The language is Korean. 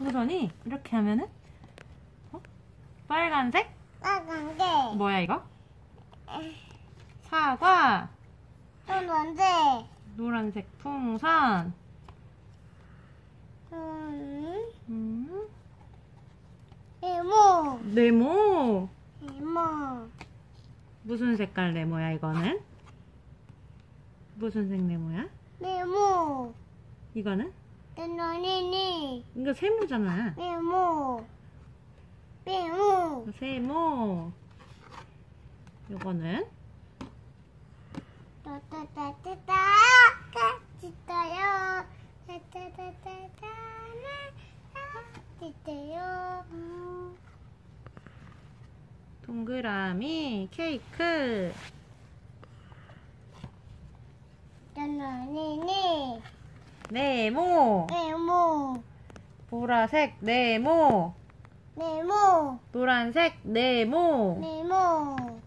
우선이 이렇게 하면은 어? 빨간색? 빨간색, 뭐야 이거? 사과. 노란색, 노란색 풍선. 음, 음, 이모, 네모. 이모, 무슨 색깔 네모야 이거는? 무슨 색 네모야? 이모, 이거는? 너니니, 이거 세모잖아. 세모? 따따따따따, 따따따따따, 같이 떠요. 동그라미 케이크. 너니니, 네모. 이모, 보라색 네모. 이모, 노란색 네모. 이모.